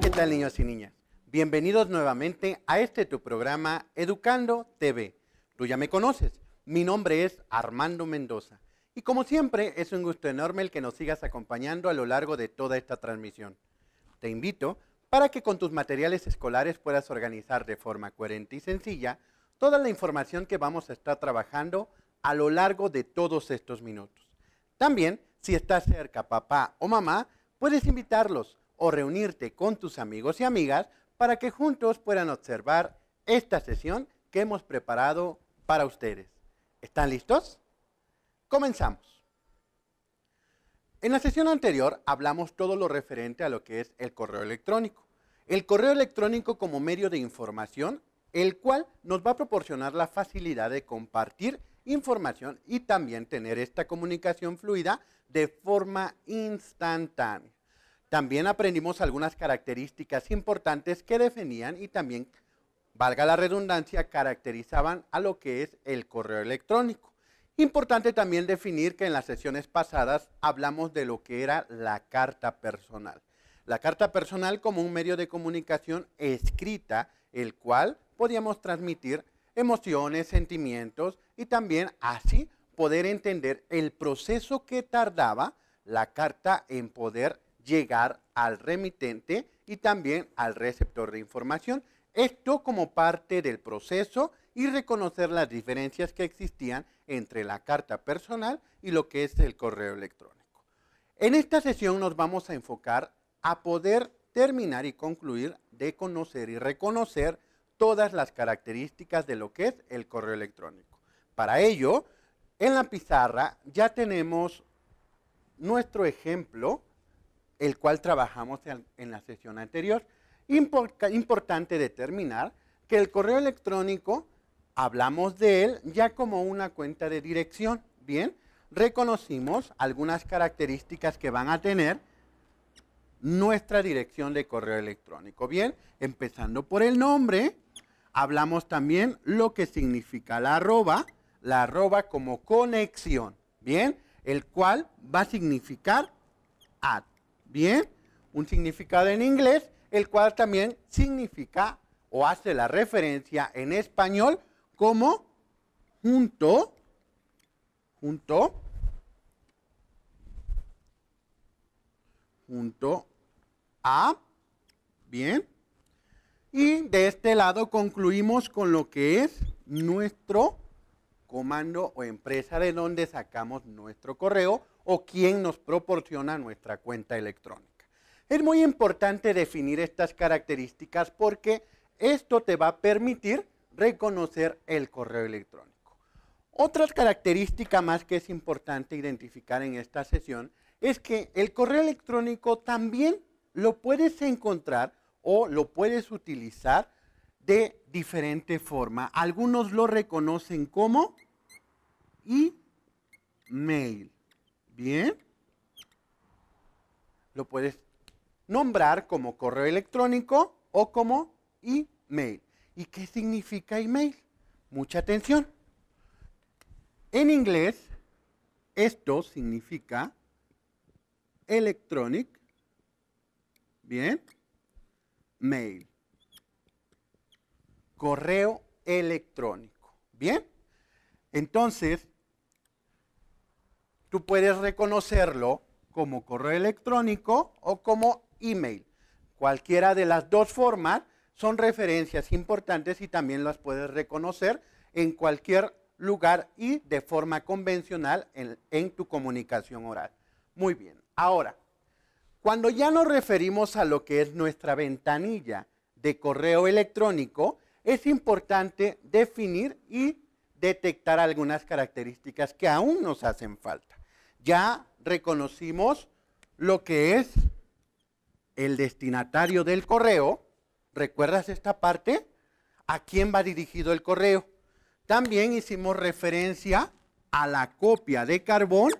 tal niños y niñas? Bienvenidos nuevamente a este tu programa Educando TV. Tú ya me conoces, mi nombre es Armando Mendoza y como siempre es un gusto enorme el que nos sigas acompañando a lo largo de toda esta transmisión. Te invito para que con tus materiales escolares puedas organizar de forma coherente y sencilla toda la información que vamos a estar trabajando a lo largo de todos estos minutos. También, si estás cerca papá o mamá, puedes invitarlos o reunirte con tus amigos y amigas para que juntos puedan observar esta sesión que hemos preparado para ustedes. ¿Están listos? Comenzamos. En la sesión anterior hablamos todo lo referente a lo que es el correo electrónico. El correo electrónico como medio de información, el cual nos va a proporcionar la facilidad de compartir información y también tener esta comunicación fluida de forma instantánea. También aprendimos algunas características importantes que definían y también, valga la redundancia, caracterizaban a lo que es el correo electrónico. Importante también definir que en las sesiones pasadas hablamos de lo que era la carta personal. La carta personal como un medio de comunicación escrita, el cual podíamos transmitir emociones, sentimientos y también así poder entender el proceso que tardaba la carta en poder llegar al remitente y también al receptor de información. Esto como parte del proceso y reconocer las diferencias que existían entre la carta personal y lo que es el correo electrónico. En esta sesión nos vamos a enfocar a poder terminar y concluir de conocer y reconocer todas las características de lo que es el correo electrónico. Para ello, en la pizarra ya tenemos nuestro ejemplo el cual trabajamos en, la sesión anterior. importante determinar que el correo electrónico, hablamos de él ya como una cuenta de dirección. Bien, reconocimos algunas características que van a tener nuestra dirección de correo electrónico. Bien, empezando por el nombre, hablamos también lo que significa la arroba, la arroba como conexión. Bien, el cual va a significar at. Bien, un significado en inglés, el cual también significa o hace la referencia en español como junto, junto, junto a, bien, y de este lado concluimos con lo que es nuestro comando o empresa de donde sacamos nuestro correo o quién nos proporciona nuestra cuenta electrónica. Es muy importante definir estas características porque esto te va a permitir reconocer el correo electrónico. Otra característica más que es importante identificar en esta sesión es que el correo electrónico también lo puedes encontrar o lo puedes utilizar de diferente forma. Algunos lo reconocen como email. Bien. Lo puedes nombrar como correo electrónico o como email. ¿Y qué significa email? Mucha atención. En inglés, esto significa electronic, bien, mail, correo electrónico, bien. Entonces, tú puedes reconocerlo como correo electrónico o como email. Cualquiera de las dos formas son referencias importantes y también las puedes reconocer en cualquier lugar y de forma convencional en, tu comunicación oral. Muy bien. Ahora, cuando ya nos referimos a lo que es nuestra ventanilla de correo electrónico, es importante definir y detectar algunas características que aún nos hacen falta ya reconocimos lo que es el destinatario del correo. ¿Recuerdas esta parte? ¿A quién va dirigido el correo? También hicimos referencia a la copia de carbón,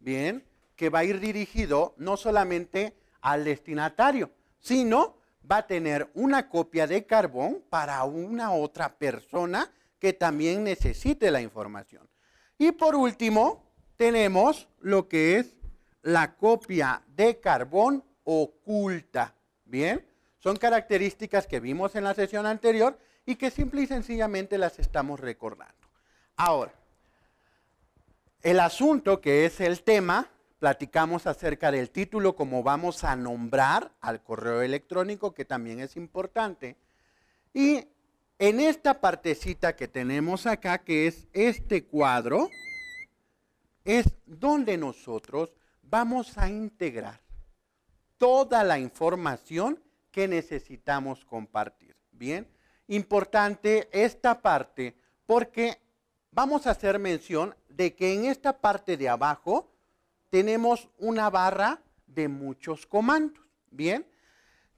bien, que va a ir dirigido no solamente al destinatario, sino va a tener una copia de carbón para una otra persona que también necesite la información. Y por último, tenemos lo que es la copia de carbón oculta. Bien, Son características que vimos en la sesión anterior y que simple y sencillamente las estamos recordando. Ahora, el asunto que es el tema, platicamos acerca del título, como vamos a nombrar al correo electrónico, que también es importante. Y en esta partecita que tenemos acá, que es este cuadro, es donde nosotros vamos a integrar toda la información que necesitamos compartir. Bien, importante esta parte porque vamos a hacer mención de que en esta parte de abajo tenemos una barra de muchos comandos. Bien,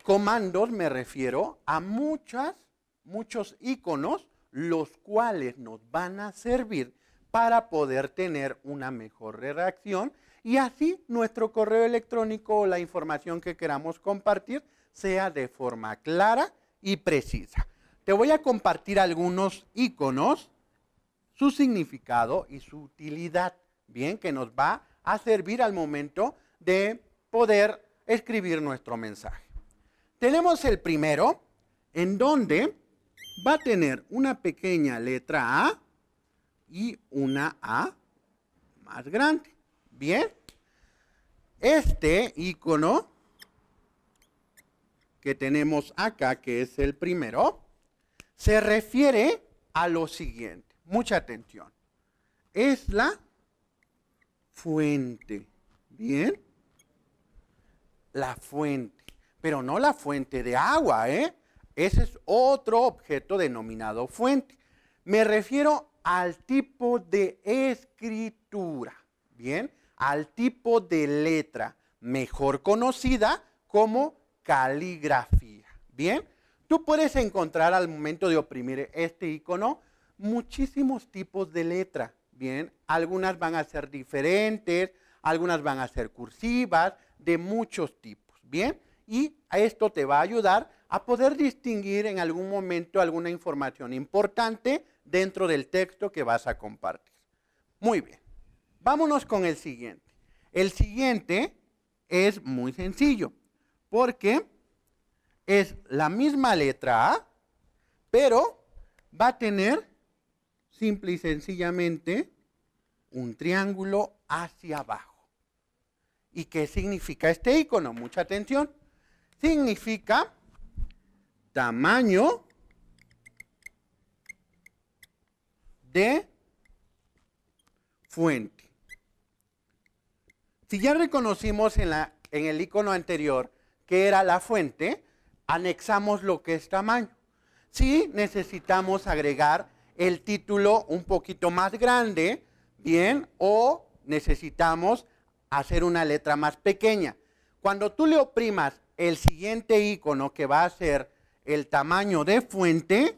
comandos me refiero a muchas, muchos iconos, los cuales nos van a servir para poder tener una mejor redacción y así nuestro correo electrónico o la información que queramos compartir sea de forma clara y precisa. Te voy a compartir algunos iconos, su significado y su utilidad, bien, que nos va a servir al momento de poder escribir nuestro mensaje. Tenemos el primero, en donde va a tener una pequeña letra A y una A más grande. Bien, este icono que tenemos acá, que es el primero, se refiere a lo siguiente. Mucha atención. Es la fuente. ¿Bien? La fuente. Pero no la fuente de agua, ¿eh? Ese es otro objeto denominado fuente. Me refiero al tipo de escritura. ¿Bien? Al tipo de letra, mejor conocida como caligrafía. ¿Bien? Tú puedes encontrar al momento de oprimir este icono muchísimos tipos de letra. Bien, algunas van a ser diferentes, algunas van a ser cursivas, de muchos tipos. Bien, y esto te va a ayudar a poder distinguir en algún momento alguna información importante dentro del texto que vas a compartir. Muy bien, vámonos con el siguiente. El siguiente es muy sencillo, porque es la misma letra A, pero va a tener simple y sencillamente un triángulo hacia abajo. ¿Y qué significa este icono? Mucha atención. Significa tamaño de fuente. Si ya reconocimos en, la, en el icono anterior que era la fuente, anexamos lo que es tamaño. Si necesitamos agregar el título un poquito más grande, bien, o necesitamos hacer una letra más pequeña. Cuando tú le oprimas el siguiente icono que va a ser el tamaño de fuente,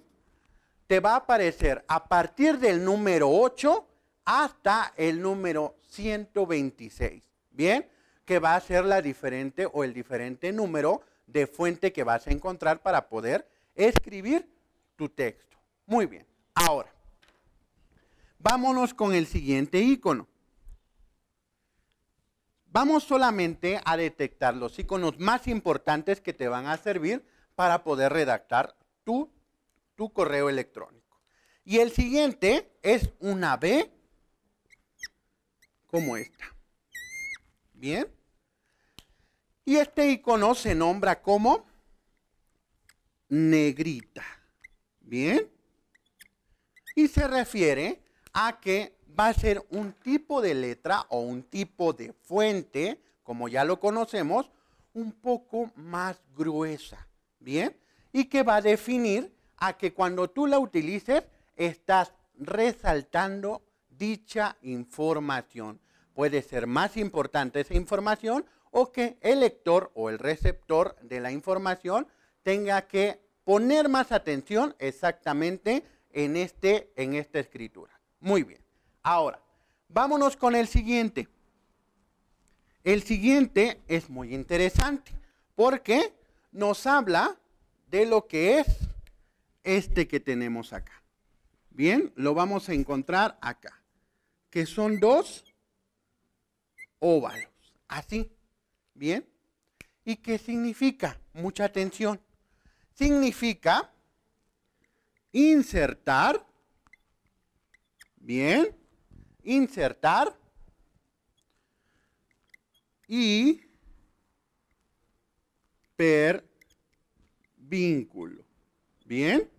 te va a aparecer a partir del número 8 hasta el número 126. Bien, que va a ser la diferente o el diferente número de fuente que vas a encontrar para poder escribir tu texto. Muy bien. Ahora, vámonos con el siguiente icono. Vamos solamente a detectar los iconos más importantes que te van a servir para poder redactar tu, tu correo electrónico. Y el siguiente es una B como esta. Bien. Y este icono se nombra como negrita. Bien. Y se refiere a que va a ser un tipo de letra o un tipo de fuente, como ya lo conocemos, un poco más gruesa. Bien. Y que va a definir a que cuando tú la utilices estás resaltando dicha información. Puede ser más importante esa información o que el lector o el receptor de la información tenga que poner más atención exactamente en, este, en esta escritura. Muy bien. Ahora, vámonos con el siguiente. El siguiente es muy interesante porque nos habla de lo que es este que tenemos acá. Bien, lo vamos a encontrar acá, que son dos óvalos, así. Bien. ¿Y qué significa? Mucha atención. significa insertar, bien, insertar y per vínculo. ¿Bien?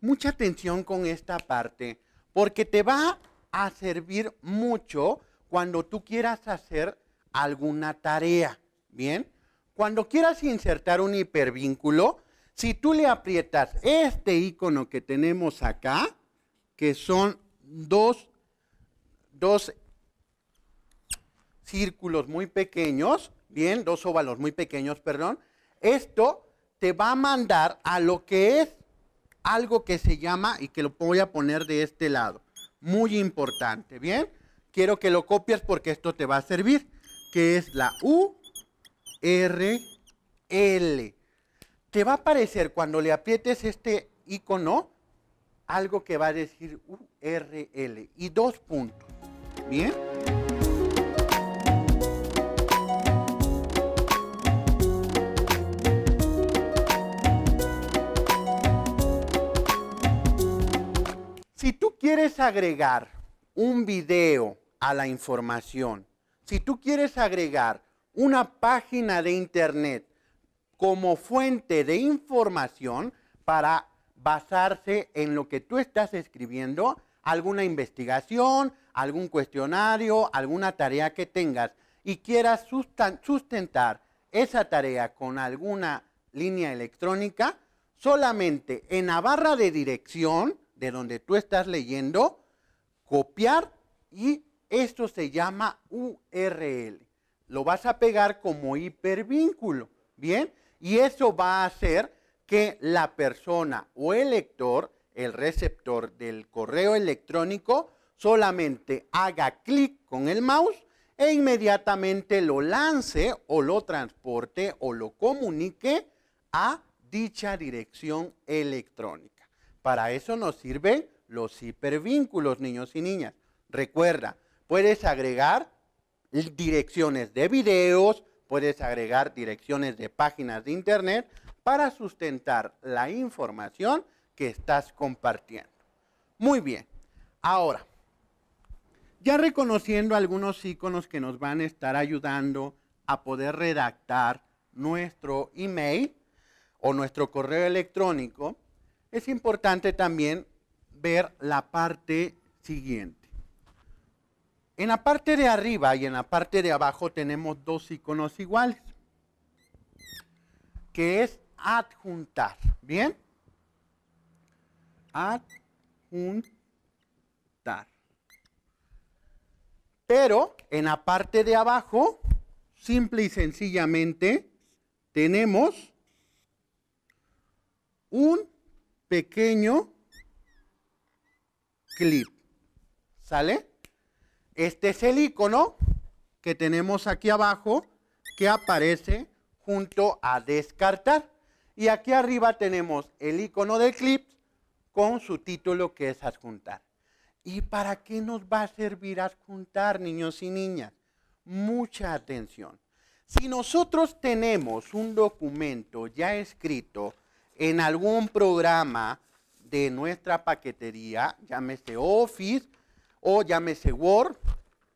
Mucha atención con esta parte, porque te va a servir mucho cuando tú quieras hacer alguna tarea. ¿Bien? Cuando quieras insertar un hipervínculo, si tú le aprietas este icono que tenemos acá, que son dos, dos círculos muy pequeños, bien, dos óvalos muy pequeños, perdón, esto te va a mandar a lo que es algo que se llama, y que lo voy a poner de este lado, muy importante, bien, quiero que lo copies porque esto te va a servir, que es la URL. Te va a aparecer cuando le aprietes este icono, algo que va a decir URL y dos puntos, bien. Si tú quieres agregar un video a la información, si tú quieres agregar una página de internet como fuente de información para basarse en lo que tú estás escribiendo, alguna investigación, algún cuestionario, alguna tarea que tengas y quieras sustentar esa tarea con alguna línea electrónica, solamente en la barra de dirección de donde tú estás leyendo, copiar y esto se llama URL. Lo vas a pegar como hipervínculo, ¿bien? Y eso va a hacer que la persona o el lector, el receptor del correo electrónico, solamente haga clic con el mouse e inmediatamente lo lance o lo transporte o lo comunique a dicha dirección electrónica. Para eso nos sirven los hipervínculos, niños y niñas. Recuerda, puedes agregar direcciones de videos, puedes agregar direcciones de páginas de internet para sustentar la información que estás compartiendo. Muy bien. Ahora, ya reconociendo algunos iconos que nos van a estar ayudando a poder redactar nuestro email o nuestro correo electrónico, es importante también ver la parte siguiente. En la parte de arriba y en la parte de abajo tenemos dos iconos iguales, que es adjuntar. ¿Bien? Adjuntar. Pero en la parte de abajo, simple y sencillamente, tenemos un pequeño clip. ¿Sale? Este es el icono que tenemos aquí abajo que aparece junto a descartar. Y aquí arriba tenemos el icono del clip con su título que es adjuntar. ¿Y para qué nos va a servir adjuntar, niños y niñas? Mucha atención. Si nosotros tenemos un documento ya escrito en algún programa de nuestra paquetería, llámese Office o llámese Word,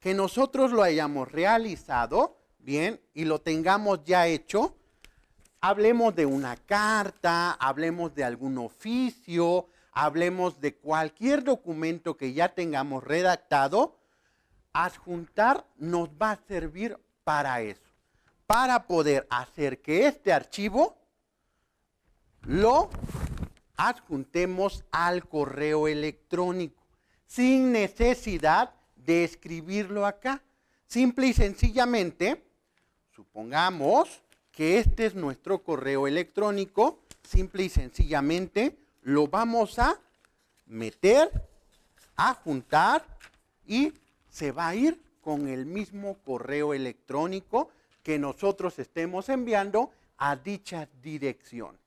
que nosotros lo hayamos realizado, bien, y lo tengamos ya hecho, hablemos de una carta, hablemos de algún oficio, hablemos de cualquier documento que ya tengamos redactado, adjuntar nos va a servir para eso, para poder hacer que este archivo lo adjuntemos al correo electrónico sin necesidad de escribirlo acá. Simple y sencillamente, supongamos que este es nuestro correo electrónico, simple y sencillamente lo vamos a meter, a juntar y se va a ir con el mismo correo electrónico que nosotros estemos enviando a dicha dirección.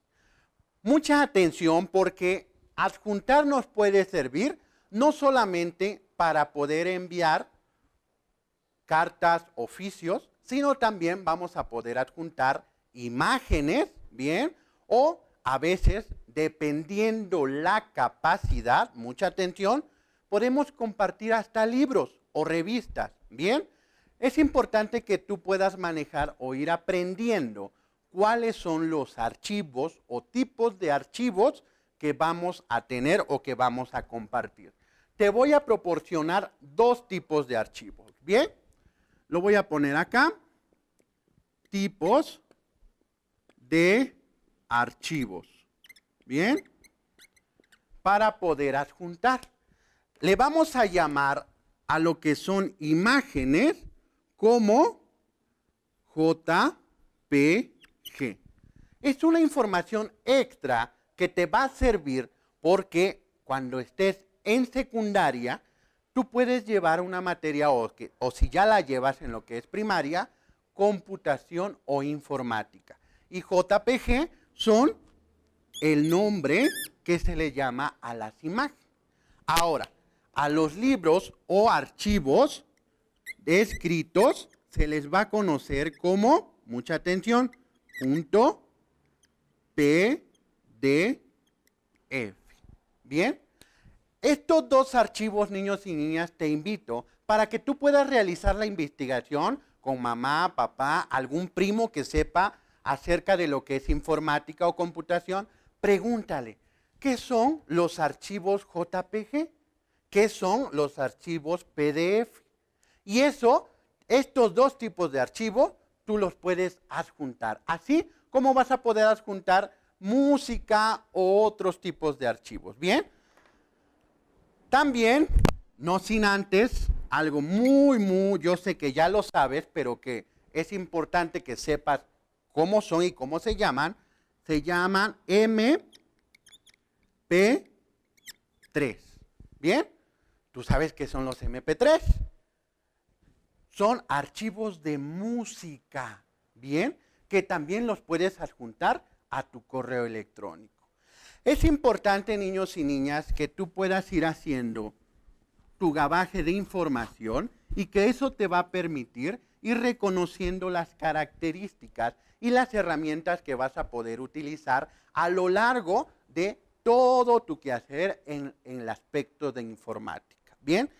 Mucha atención porque adjuntar nos puede servir no solamente para poder enviar cartas, oficios, sino también vamos a poder adjuntar imágenes, ¿bien? O a veces, dependiendo la capacidad, mucha atención, podemos compartir hasta libros o revistas. Bien, es importante que tú puedas manejar o ir aprendiendo cuáles son los archivos o tipos de archivos que vamos a tener o que vamos a compartir. Te voy a proporcionar dos tipos de archivos. Bien, lo voy a poner acá. Tipos de archivos. Bien, para poder adjuntar. Le vamos a llamar a lo que son imágenes como JPG. Es una información extra que te va a servir porque cuando estés en secundaria, tú puedes llevar una materia o, si ya la llevas en lo que es primaria, computación o informática. Y JPG son el nombre que se le llama a las imágenes. Ahora, a los libros o archivos escritos se les va a conocer como, mucha atención, punto PDF. Bien, estos dos archivos, niños y niñas, te invito para que tú puedas realizar la investigación con mamá, papá, algún primo que sepa acerca de lo que es informática o computación. Pregúntale, ¿qué son los archivos JPG? ¿Qué son los archivos PDF? Y eso, estos dos tipos de archivos, tú los puedes adjuntar. Así como vas a poder adjuntar música o otros tipos de archivos. ¿Bien? También, no sin antes, algo muy, muy, yo sé que ya lo sabes, pero que es importante que sepas cómo son y cómo se llaman. Se llaman MP3. ¿Bien? Tú sabes qué son los MP3. Son archivos de música, ¿bien? Que también los puedes adjuntar a tu correo electrónico. Es importante, niños y niñas, que tú puedas ir haciendo tu gabaje de información y que eso te va a permitir ir reconociendo las características y las herramientas que vas a poder utilizar a lo largo de todo tu quehacer en, en el aspecto de informática. Bien,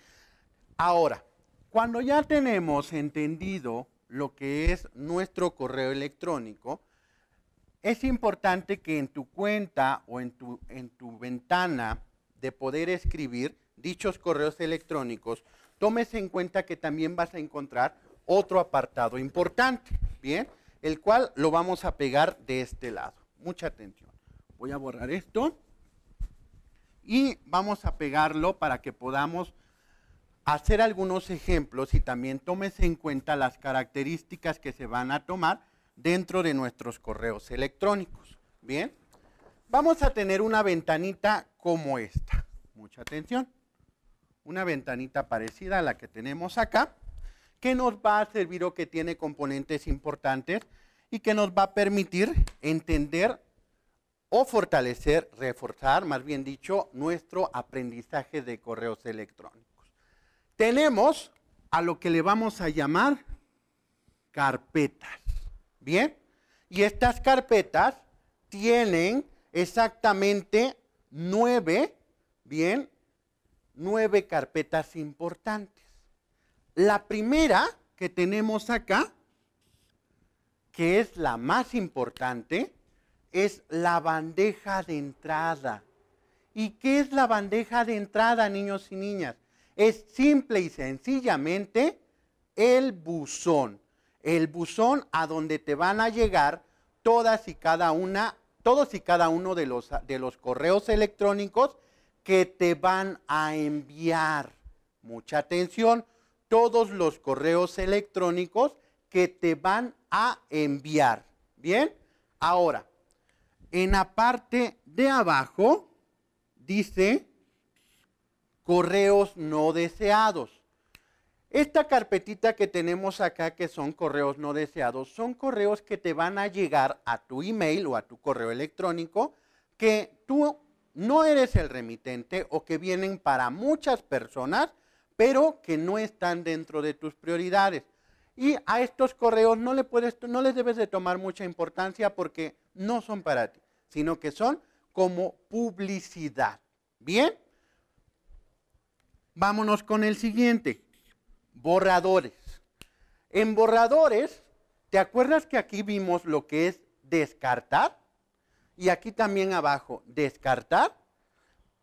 ahora, cuando ya tenemos entendido lo que es nuestro correo electrónico, es importante que en tu cuenta o en tu, en tu ventana de poder escribir dichos correos electrónicos, tomes en cuenta que también vas a encontrar otro apartado importante, ¿bien? El cual lo vamos a pegar de este lado. Mucha atención. Voy a borrar esto y vamos a pegarlo para que podamos hacer algunos ejemplos y también tomes en cuenta las características que se van a tomar dentro de nuestros correos electrónicos. Bien, vamos a tener una ventanita como esta. Mucha atención. Una ventanita parecida a la que tenemos acá, que nos va a servir o que tiene componentes importantes y que nos va a permitir entender o fortalecer, reforzar, más bien dicho, nuestro aprendizaje de correos electrónicos. Tenemos a lo que le vamos a llamar carpetas. ¿Bien? Y estas carpetas tienen exactamente nueve, ¿bien? Nueve carpetas importantes. La primera que tenemos acá, que es la más importante, es la bandeja de entrada. ¿Y qué es la bandeja de entrada, niños y niñas? Es simple y sencillamente el buzón. El buzón a donde te van a llegar todas y cada una, todos y cada uno de los, de los correos electrónicos que te van a enviar. Mucha atención, todos los correos electrónicos que te van a enviar. ¿Bien? Ahora, en la parte de abajo dice correos no deseados. Esta carpetita que tenemos acá, que son correos no deseados, son correos que te van a llegar a tu email o a tu correo electrónico que tú no eres el remitente o que vienen para muchas personas, pero que no están dentro de tus prioridades. Y a estos correos no, le puedes, no les debes de tomar mucha importancia porque no son para ti. sino que son como publicidad. ¿Bien? Vámonos con el siguiente. Borradores. En borradores, ¿te acuerdas que aquí vimos lo que es descartar? Y aquí también abajo, descartar.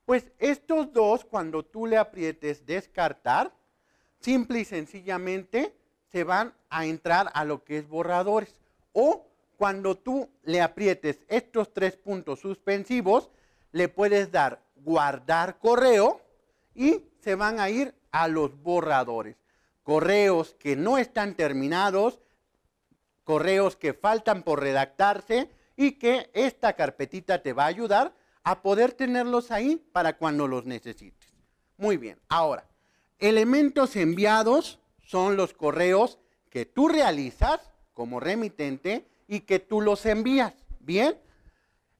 Pues estos dos, cuando tú le aprietes descartar, simple y sencillamente se van a entrar a lo que es borradores. O cuando tú le aprietes estos tres puntos suspensivos, le puedes dar guardar correo y se van a ir a los borradores. Correos que no están terminados, correos que faltan por redactarse y que esta carpetita te va a ayudar a poder tenerlos ahí para cuando los necesites. Muy bien, ahora, elementos enviados son los correos que tú realizas como remitente y que tú los envías. Bien,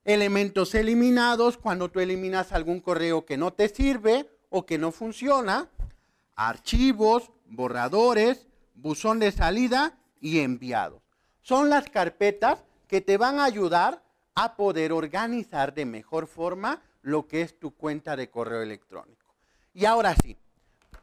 elementos eliminados cuando tú eliminas algún correo que no te sirve o que no funciona, archivos, borradores, buzón de salida y enviados. Son las carpetas que te van a ayudar a poder organizar de mejor forma lo que es tu cuenta de correo electrónico. Y ahora sí,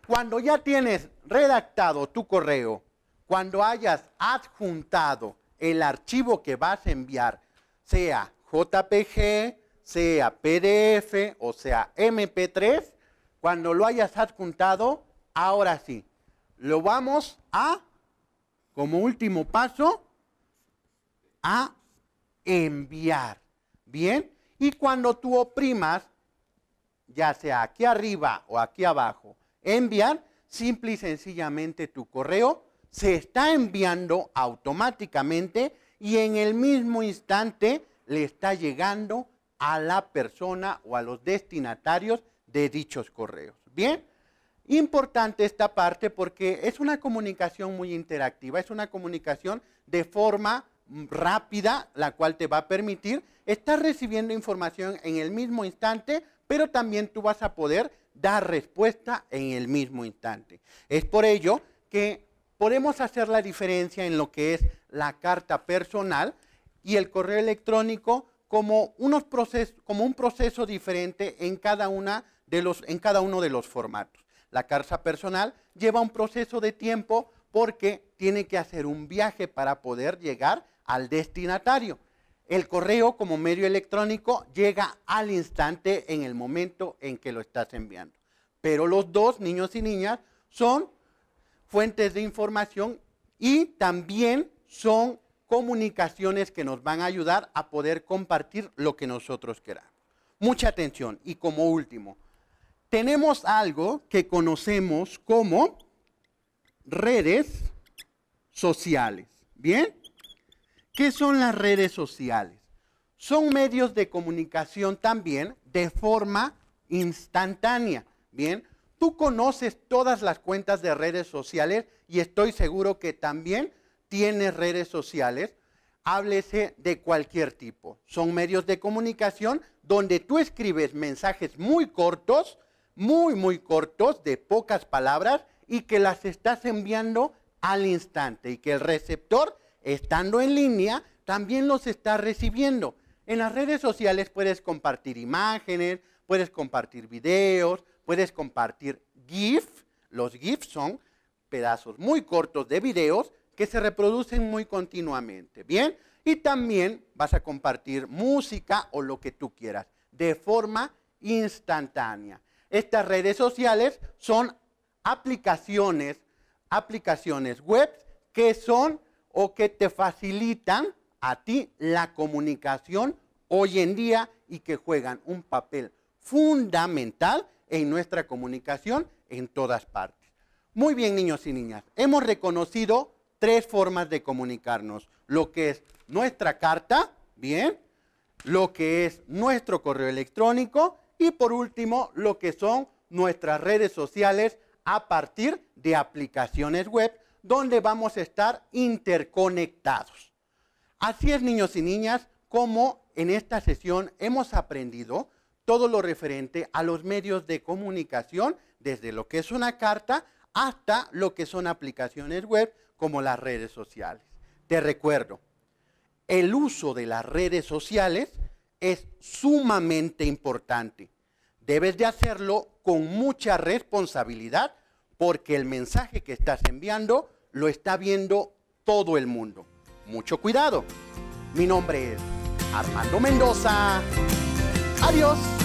cuando ya tienes redactado tu correo, cuando hayas adjuntado el archivo que vas a enviar, sea JPG, sea PDF o sea MP3, cuando lo hayas adjuntado, ahora sí, lo vamos a, como último paso, a enviar. ¿Bien? Y cuando tú oprimas, ya sea aquí arriba o aquí abajo, enviar, simple y sencillamente tu correo se está enviando automáticamente y en el mismo instante le está llegando a la persona o a los destinatarios de dichos correos. Bien, importante esta parte porque es una comunicación muy interactiva, es una comunicación de forma rápida, la cual te va a permitir estar recibiendo información en el mismo instante, pero también tú vas a poder dar respuesta en el mismo instante. Es por ello que podemos hacer la diferencia en lo que es la carta personal y el correo electrónico como, unos como un proceso diferente en cada, una de los, en cada uno de los formatos. La carta personal lleva un proceso de tiempo porque tiene que hacer un viaje para poder llegar al destinatario. El correo como medio electrónico llega al instante en el momento en que lo estás enviando. Pero los dos, niños y niñas, son fuentes de información y también son comunicaciones que nos van a ayudar a poder compartir lo que nosotros queramos. Mucha atención. Y como último, tenemos algo que conocemos como redes sociales. ¿Bien? ¿Qué son las redes sociales? Son medios de comunicación también de forma instantánea. Bien, tú conoces todas las cuentas de redes sociales y estoy seguro que también tienes redes sociales. Háblese de cualquier tipo. Son medios de comunicación donde tú escribes mensajes muy cortos, muy, muy cortos, de pocas palabras, y que las estás enviando al instante y que el receptor estando en línea, también los está recibiendo. En las redes sociales puedes compartir imágenes, puedes compartir videos, puedes compartir GIF. Los GIFs son pedazos muy cortos de videos que se reproducen muy continuamente. Bien, y también vas a compartir música o lo que tú quieras de forma instantánea. Estas redes sociales son aplicaciones, aplicaciones web que son o que te facilitan a ti la comunicación hoy en día y que juegan un papel fundamental en nuestra comunicación en todas partes. Muy bien, niños y niñas, hemos reconocido tres formas de comunicarnos. Lo que es nuestra carta, bien, lo que es nuestro correo electrónico y por último, lo que son nuestras redes sociales a partir de aplicaciones web donde vamos a estar interconectados. Así es, niños y niñas, como en esta sesión hemos aprendido todo lo referente a los medios de comunicación, desde lo que es una carta hasta lo que son aplicaciones web como las redes sociales. Te recuerdo, el uso de las redes sociales es sumamente importante. Debes de hacerlo con mucha responsabilidad porque el mensaje que estás enviando lo está viendo todo el mundo. Mucho cuidado. Mi nombre es Armando Mendoza. Adiós.